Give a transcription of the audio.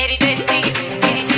Meri desi, meri